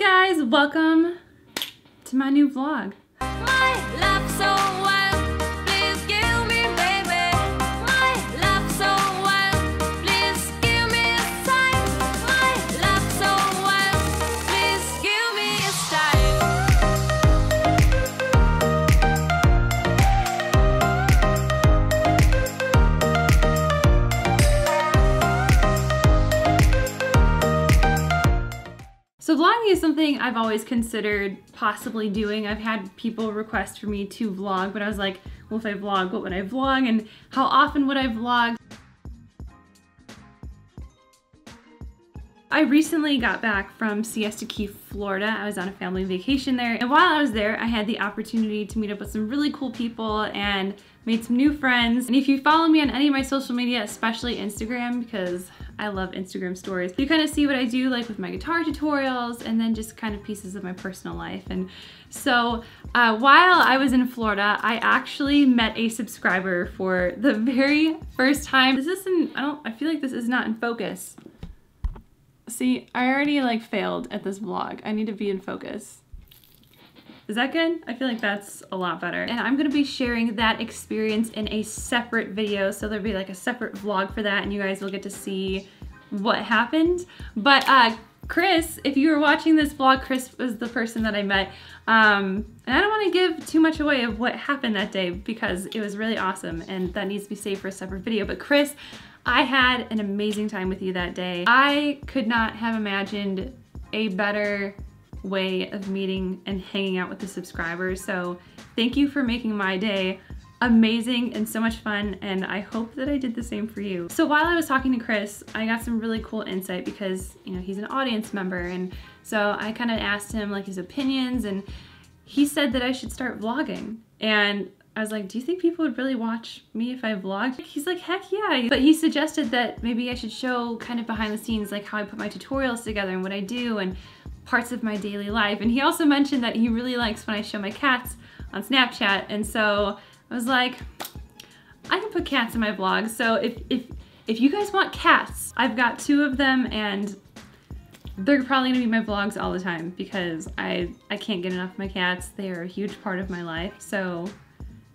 guys? Welcome to my new vlog. Vlogging is something I've always considered possibly doing. I've had people request for me to vlog, but I was like, well, if I vlog, what would I vlog? And how often would I vlog? I recently got back from Siesta Key, Florida. I was on a family vacation there. And while I was there, I had the opportunity to meet up with some really cool people and made some new friends. And if you follow me on any of my social media, especially Instagram, because I love Instagram stories, you kind of see what I do like with my guitar tutorials and then just kind of pieces of my personal life. And so uh, while I was in Florida, I actually met a subscriber for the very first time. Is this in, I don't, I feel like this is not in focus. See, I already like failed at this vlog. I need to be in focus. Is that good? I feel like that's a lot better. And I'm gonna be sharing that experience in a separate video. So there'll be like a separate vlog for that and you guys will get to see what happened. But uh, Chris, if you were watching this vlog, Chris was the person that I met. Um, and I don't wanna give too much away of what happened that day because it was really awesome and that needs to be saved for a separate video. But Chris, I had an amazing time with you that day. I could not have imagined a better way of meeting and hanging out with the subscribers. So thank you for making my day amazing and so much fun and I hope that I did the same for you. So while I was talking to Chris, I got some really cool insight because, you know, he's an audience member and so I kind of asked him like his opinions and he said that I should start vlogging and I was like, do you think people would really watch me if I vlogged? He's like, heck yeah. But he suggested that maybe I should show kind of behind the scenes, like how I put my tutorials together and what I do and parts of my daily life. And he also mentioned that he really likes when I show my cats on Snapchat. And so I was like, I can put cats in my vlog. So if, if, if you guys want cats, I've got two of them and they're probably gonna be my vlogs all the time because I, I can't get enough of my cats. They are a huge part of my life. So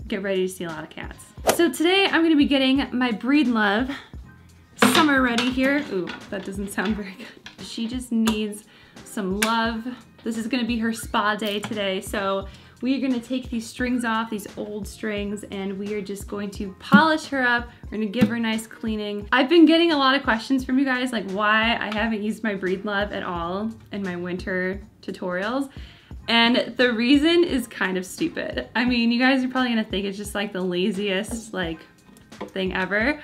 get ready to see a lot of cats. So today I'm gonna be getting my Breedlove summer ready here. Ooh, that doesn't sound very good. She just needs some love. This is gonna be her spa day today. So we are gonna take these strings off, these old strings, and we are just going to polish her up. We're gonna give her a nice cleaning. I've been getting a lot of questions from you guys, like why I haven't used my Breedlove at all in my winter tutorials. And the reason is kind of stupid. I mean, you guys are probably gonna think it's just like the laziest like thing ever.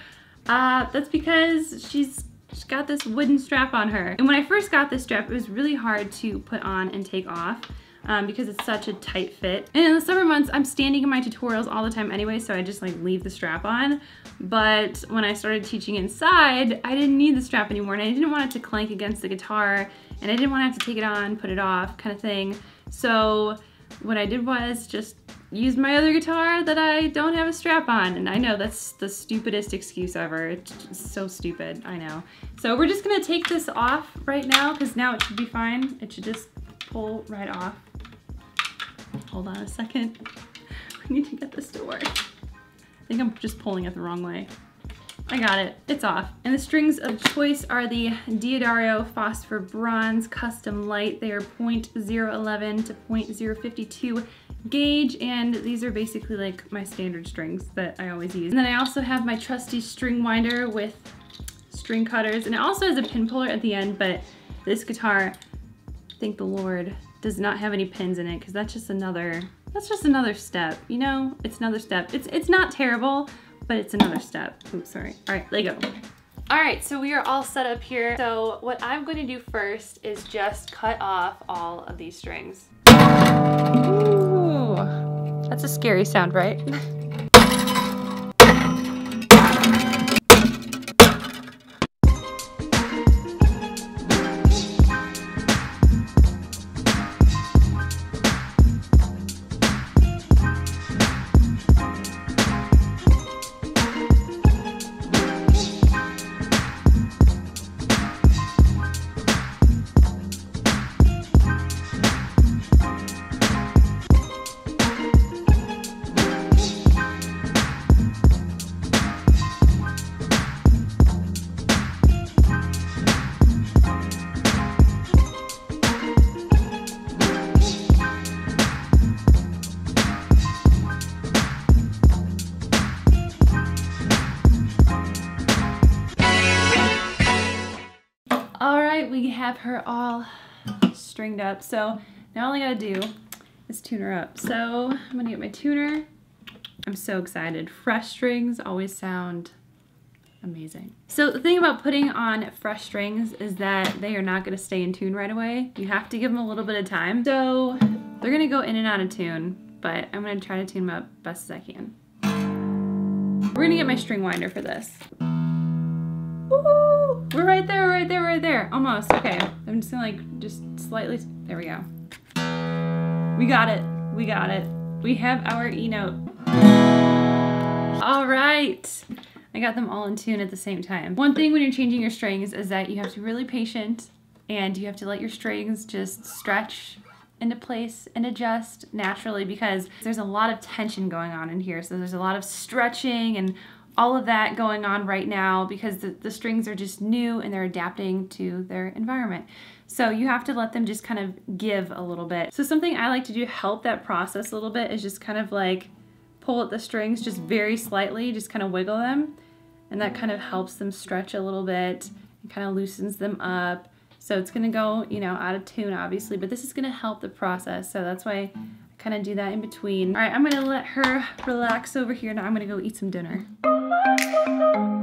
Uh, that's because she's, she's got this wooden strap on her. And when I first got this strap, it was really hard to put on and take off. Um, because it's such a tight fit. And in the summer months, I'm standing in my tutorials all the time anyway, so I just like leave the strap on. But when I started teaching inside, I didn't need the strap anymore and I didn't want it to clank against the guitar and I didn't want to have to take it on, put it off kind of thing. So what I did was just use my other guitar that I don't have a strap on. And I know that's the stupidest excuse ever. It's so stupid, I know. So we're just gonna take this off right now because now it should be fine. It should just pull right off. Hold on a second. We need to get this to work. I think I'm just pulling it the wrong way. I got it, it's off. And the strings of choice are the D'Addario Phosphor Bronze Custom Light. They are 0.011 to 0.052 gauge, and these are basically like my standard strings that I always use. And then I also have my trusty string winder with string cutters, and it also has a pin puller at the end, but this guitar, thank the Lord, does not have any pins in it, because that's just another, that's just another step, you know? It's another step. It's, it's not terrible, but it's another step. Oops, sorry. All right, Lego. All right, so we are all set up here. So what I'm going to do first is just cut off all of these strings. Ooh, that's a scary sound, right? her all stringed up. So now all I gotta do is tune her up. So I'm gonna get my tuner. I'm so excited. Fresh strings always sound amazing. So the thing about putting on fresh strings is that they are not gonna stay in tune right away. You have to give them a little bit of time. So they're gonna go in and out of tune, but I'm gonna try to tune them up best as I can. We're gonna get my string winder for this. There. Almost. Okay. I'm just gonna like just slightly. There we go. We got it. We got it. We have our E note. All right. I got them all in tune at the same time. One thing when you're changing your strings is that you have to be really patient and you have to let your strings just stretch into place and adjust naturally because there's a lot of tension going on in here. So there's a lot of stretching and all of that going on right now because the, the strings are just new and they're adapting to their environment. So you have to let them just kind of give a little bit. So something I like to do help that process a little bit is just kind of like pull at the strings just very slightly, just kind of wiggle them. And that kind of helps them stretch a little bit and kind of loosens them up. So it's gonna go, you know, out of tune obviously, but this is gonna help the process. So that's why I kind of do that in between. All right, I'm gonna let her relax over here. Now I'm gonna go eat some dinner. Thank you.